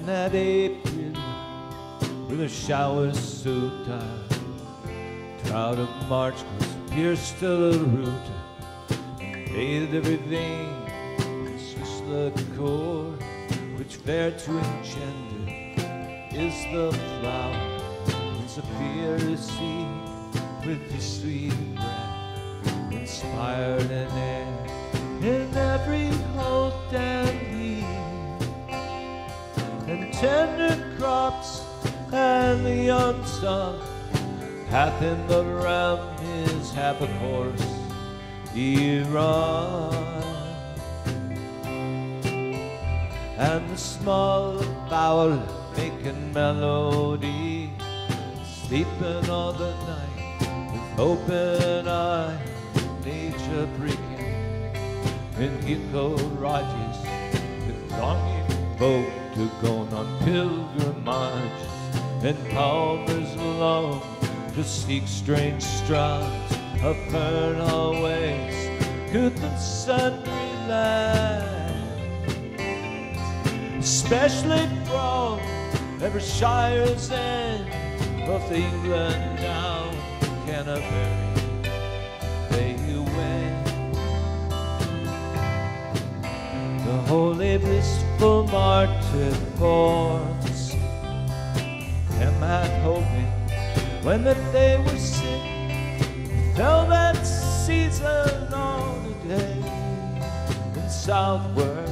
in that April with the showers so tired. Trout of March was pierced to the root, and bathed every vein in Swiss liqueur, which fair to engender is the flower that Sophia received with the sweet breath, inspired an air in every and and tender crops and the young sun hath in the realm his half a course he run. And the small fowl making melody, sleeping all the night with open eye, nature breaking in echo Rogers with longing folk to go on pilgrimage and palmers alone to seek strange strands of fern ways, good and sundry lands, especially from every shire's end of England to Canterbury. Holy blissful martyr borns them at hoping when that they were sick fell that season on a day in Southwark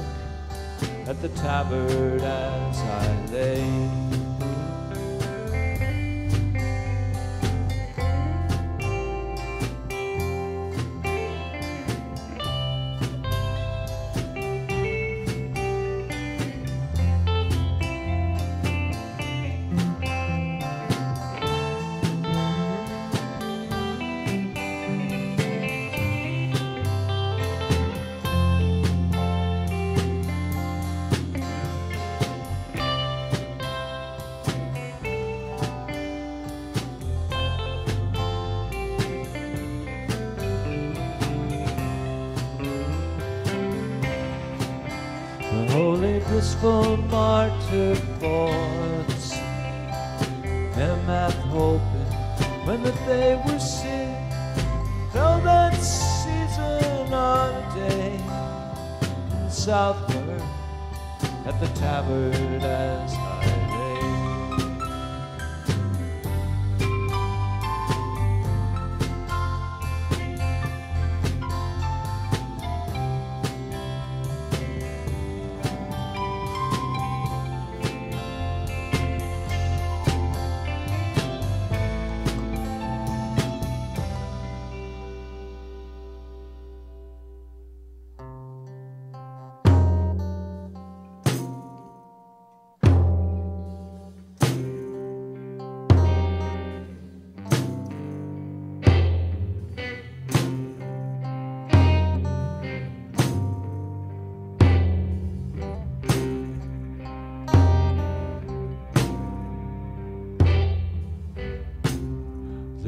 at the tavern as I lay. Holy blissful martyr thoughts them hath hoping when that they were sick fell that season on a day in Southwark at the tavern as I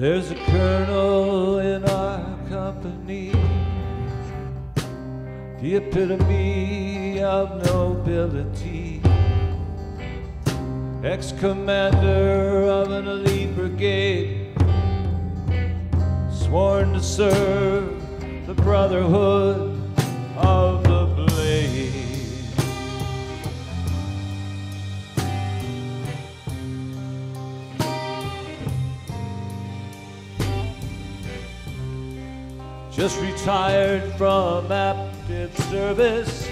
There's a colonel in our company, the epitome of nobility, ex commander of an elite brigade, sworn to serve the brotherhood just retired from active service.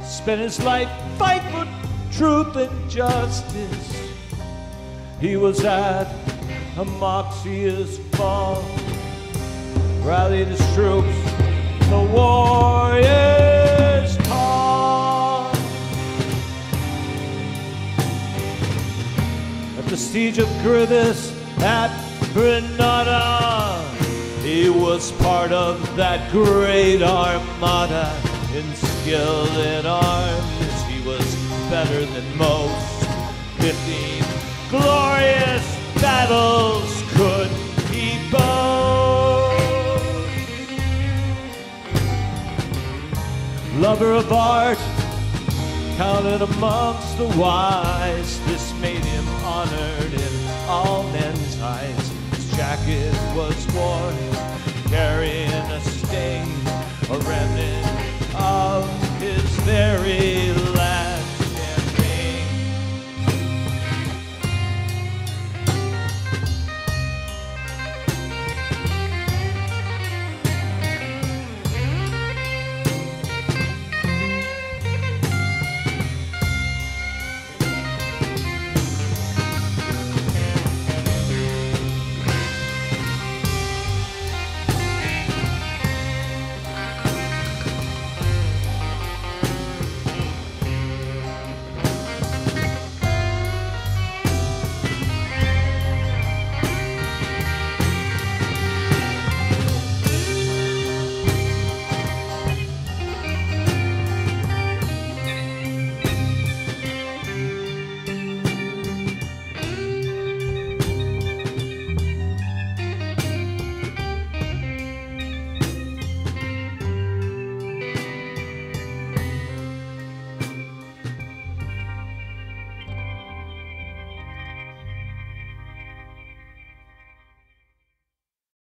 Spent his life fighting for truth and justice. He was at Amoxia's fall, rallied his troops, the warriors call. At the siege of Gridis at Grenada. He was part of that great armada in skill in arms. He was better than most. Fifteen glorious battles could he boast. Lover of art, counted amongst the wise. This made him honored in all men's eyes. Jacket was worn, carrying a